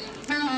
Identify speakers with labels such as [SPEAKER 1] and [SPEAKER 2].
[SPEAKER 1] Bye. Uh,